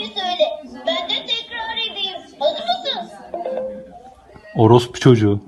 şeyi söyle. Ben de tekrar edeyim. Hazır mısın? Orospu çocuğu.